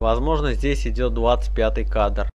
возможно здесь идет двадцать пятый кадр.